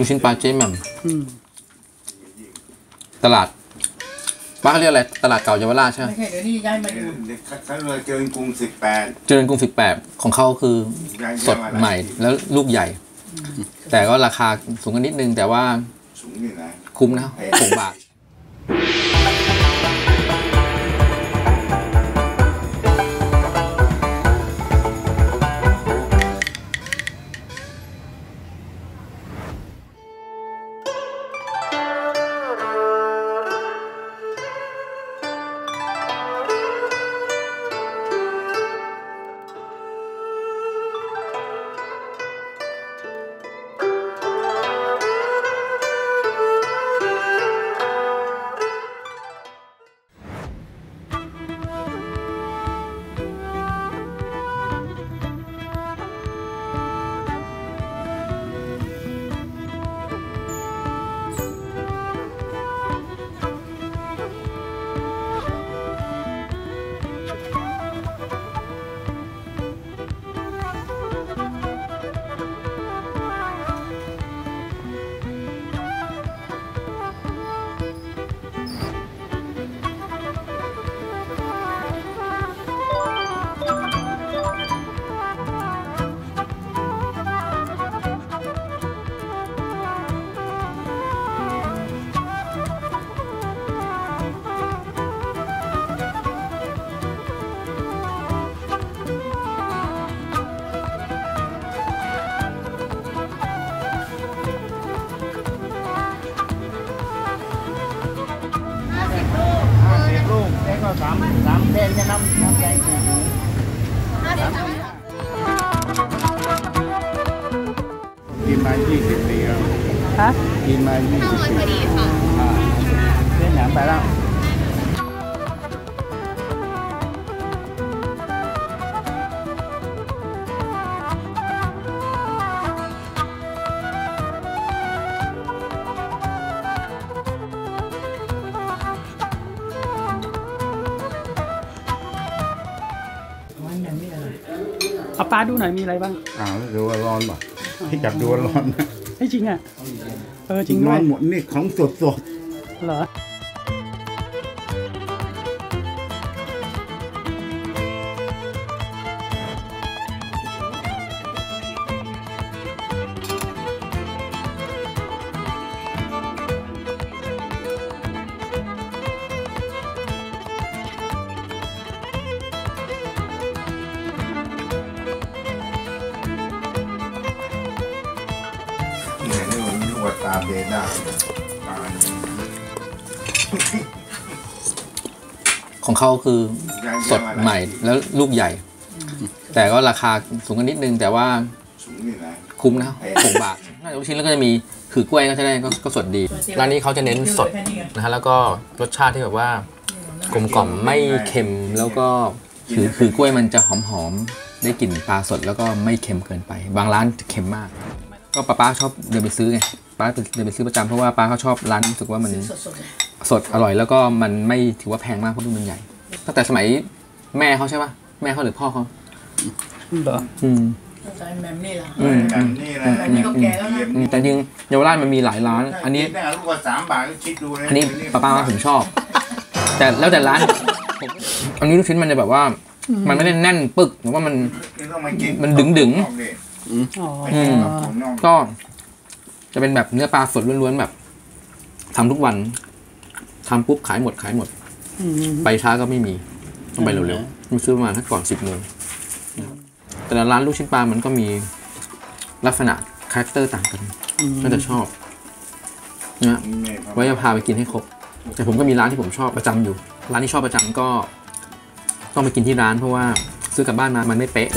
ลูกชิ้นปลาเจ๊แหม่มอืมตลาดป้าเขาเรียกอะไรตลาดเก่าเยาวราชใช่ไหมไม่ใช่เดี๋ยวนี้ย้ายมาอยู่เขาเลยเจริญกรุงสิบแปดเจริญกรุงสิบแปดของเขาคือสดใหม่แล้วลูกใหญ่ แต่ก็ราคาสูงกันนิดนึงแต่ว่าสูงนี่นะคุ้มนะหกบาท ลูกแล้วก็สามสามแดงจะน้ำน้ำแดงถูกกินมายี่สิบปีแล้วฮะกินมายี่สิบปีพอดีค่ะอ่าเล่นหนังไปแล้ว เอาปลาดูหน่อยมีอะไรบ้างอ่าดูว่าร้อนป่ะพี่จับดูว่าร้อนนะให้ยจริงอะ เออจริงด้ร้วอยนหมดนี่ของสดสดเหรอ มันนวดตาเบด้าตาของเขาคือสดใหม่แล้วลูกใหญ่ แต่ก็ราคาสูงกันนิดนึง แต่ว่าสูงนี่นะคุ้มนะหกบาทน่าจะลูกชิ้นแล้วก็จะมีขือกล้วยก็จะได้ก็สดดี ร้านนี้เขาจะเน้นสดนะฮะแล้วก็รสชาติที่แบบว่ากลมกล่อมไม่เค็มแล้วก็คือคือกล้วยมันจะหอมๆได้กลิ่นปลาสดแล้วก็ไม่เค็มเกินไป บางร้านเค็มมาก ก็ป้าป้าชอบเดินไปซื้อไงป้าเดินไปซื้อประจำเพราะว่าป้าเขาชอบร้านรู้สึกว่ามันสดๆเลยสดอร่อยแล้วก็มันไม่ถือว่าแพงมากเพราะลูกมันใหญ่ตั้งแต่สมัยแม่เขาใช่ปะแม่เขาหรือพ่อเขาเหรออืมต้องใช้แมมนี่ล่ะอืมแบบนี้นะแมมนี่ก็แก่แล้วนะอืมแต่จริงเยาวราชมันมีหลายร้าน อันนี้คิดได้ลูกว่าสามบาทก็คิดดูนะอันนี้ป้าป้าผมชอบ แต่แล้วแต่ร้านผมอันนี้ลูกชิ้นมันจะแบบว่า มันไม่ได้แน่นปึกหรือว่ามันต้องมากินมันดึงๆน อกดิอ๋ออืมของนอกก็ จะเป็นแบบเนื้อปลาสดล้วนๆแบบทำทุกวันทำปุ๊บขายหมดขายหมด อืม ไปช้าก็ไม่มี ต้องไปเร็วๆมันซื้อประมาณถ้าก่อนสิบโมงแต่ละร้านลูกชิ้นปลามันก็มีลักษณะ character ต่างกันก็จะชอบนะไว้จะพาไปกินให้ครบ แต่ผมก็มีร้านที่ผมชอบประจำอยู่ ร้านที่ชอบประจำก็ ต้องไปกินที่ร้านเพราะว่าซื้อกลับบ้านมามันไม่เป๊ะ